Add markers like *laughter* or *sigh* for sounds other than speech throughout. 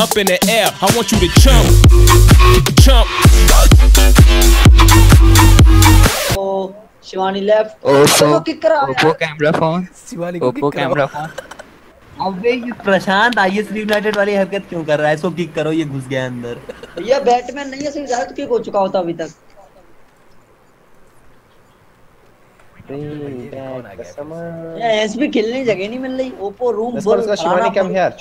up in the air. I want you to chump, chump. Oh, Shivani Shivani को Oppo kick कराओ। Camera phone अबे ये प्रशांत IS United वाली हरकत क्यों कर रहा है? इसको किक करो ये घुस गया अंदर। भैया बैटमैन नहीं है सिर्फ़ ज़्यादा किक हो चुका होता अभी तक। एसपी खेलने जगह नहीं मिल रही। Oppo room go, let's go. Shivani, come here.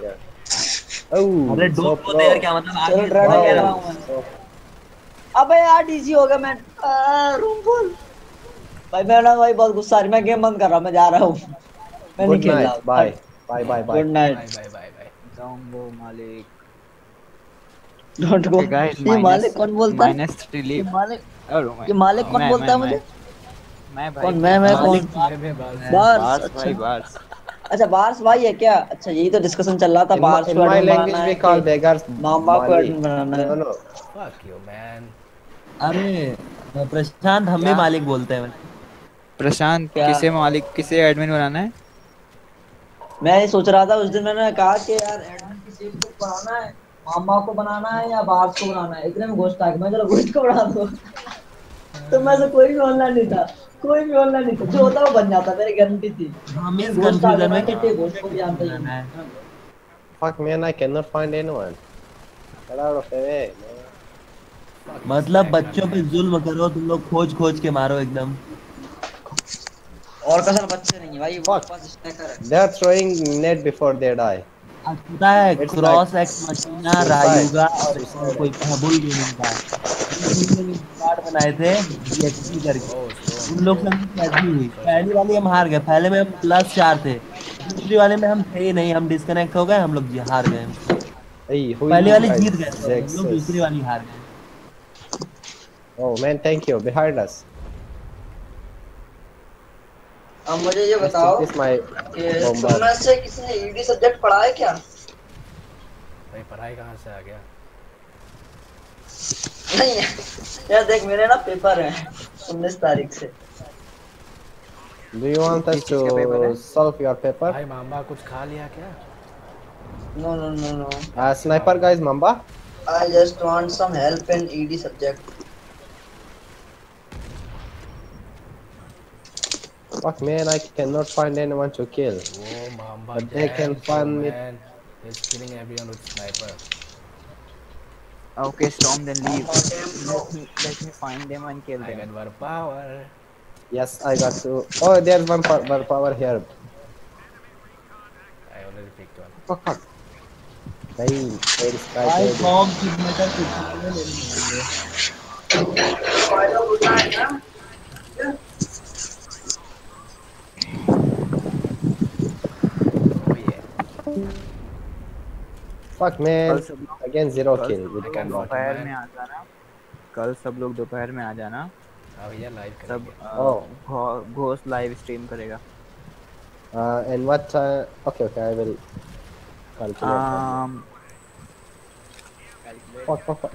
Oh, अरे so दो pro. तो यार क्या मतलब चल आगे बढ़ कह गया। रहा हूँ अबे यार डीसी हो गया मैं रूम फुल भाई मैं ना भाई बहुत गुस्सा आ रही मैं गेम बंद कर रहा हूँ मैं जा रहा हूँ। मैं नहीं खेल रहा. Bye. Bye, bye, bye. Good night bye bye bye bye जोंगो मालिक डोंट गो ये मालिक कौन बोलता है? माइनस थ्री ये लीव मालिक ये मालिक कौन बोलता है मुझे? मैं भाई कौन मैं मैं कौन? बार्स भाई अच्छा बार्स अच्छा बार्स भाई है क्या? अच्छा यही तो डिस्कशन चल रहा था बार्स in को my admin language, बनाना we है call कि beggars मामा को admin बनाना है. फक यू मैन अरे प्रशांत हम भी मालिक बोलते हैं। प्रशांत किसे मालिक किसे एडमिन बनाना है? मैं ये सोच रहा था उस दिन मैंने कहा कि यार एडमिन किसी को बनाना है मामा को बनाना है या बार्स को बनाना है? इतने में घोस्ट आ गया मैं चलो घोस्ट को बना दो। *laughs* तो मैं से कोई भी ऑनलाइन नहीं था। कोई भी ऑनलाइन नहीं था जो होता वो बन जाता मेरी गारंटी थी हम कंफ्यूजन मैं कहते घोस्ट को भी जानता ही हूँ। है Fuck, man, I cannot find anyone. Get out of the way, man. मतलब बच्चों पे जुल्म करो तुम लोग खोज खोज के मारो एकदम और कसर बच्चे नहीं है भाई वो पास स्टैकर है are throwing net before they die. आज पता है क्रॉस एक्स मशीना रायुगा और और कोई हबुल गेमिंग का कार्ड बनाए थे DXP करके उन लोग से हमकी हुई। पहली वाली हम हार गए। पहले में हम प्लस चार थे। दूसरी वाले में हम थे ही नहीं। हम डिस्कनेक्ट हो गए हम लोग हार गए। पहली वाली जीत गए। लोग दूसरी वाली हार गए। Oh man, thank you. Behind us. अब मुझे ये बताओ कि bomba. से किसी ने ईडी सब्जेक्ट पढ़ा है क्या? भाई पढ़ाई कहाँ से आ गया? नहीं है यार देख मेरे ना पेपर है। उन्नीस तारीख से Do you want us है? to solve your paper? भाई मामा कुछ खा लिया क्या no no no no Uh, sniper guys, Mamba. I just want some help in ED subject Fuck man, I cannot find anyone to kill. वो मामा But they can find man he's killing everyone with sniper Okay, storm then leave. Let me let me find them and kill I them. got war power Yes, I got to. Oh, there's one power, one power here. I already picked one Fuck, fuck. Hey, where is guy? भाई Where is- form signature कुछ नहीं लेने oh yeah Fuck man. कल सब लोग Again zero kill सब. दोपहर में आ जाना कल सब लोग दोपहर में आ जाना हाँ भैया लाइव सब करेंगे Oh. घोस्ट लाइव स्ट्रीम करेगा Uh, and what? Uh, okay, okay, I will calculate. um Fuck, fuck, fuck.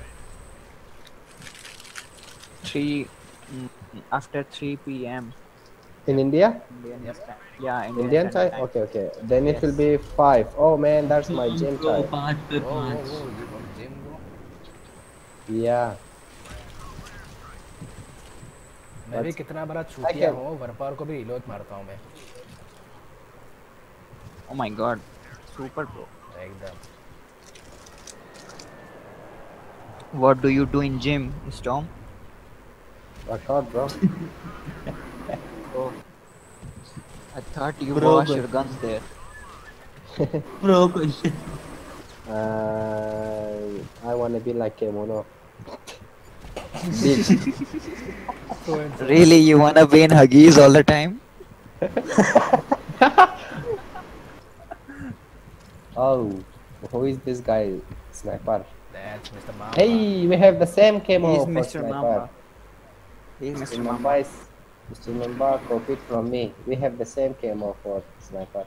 3 mm, after 3 p.m. In India? Indian Yep. time. Yeah, Indian, Indian time? time. Okay, okay. Then it will be five. Oh man, that's my gym तो time. पाँच पे वो वो पाँच वो you go gym bro Yeah. मैं भी That's- कितना बड़ा छूटिया can- हूँ वरपार को भी रिलोड मारता हूँ मैं Oh my god, super pro. एकदम What do you do in gym, Storm? Work out, bro. Oh, *laughs* I thought you Bro, wash your guns there. *laughs* Bro, question. Uh, I wanna be like Kemono. *laughs* really, you wanna be in Huggies all the time? *laughs* oh, who is this guy? Sniper. That's Mr. Mamba. Hey, we have the same Kemo. He's Mr. Sniper. Mamba. He's Mr. Mamba. Mamba Mr. Mamba copied from me. We have the same camo for sniper.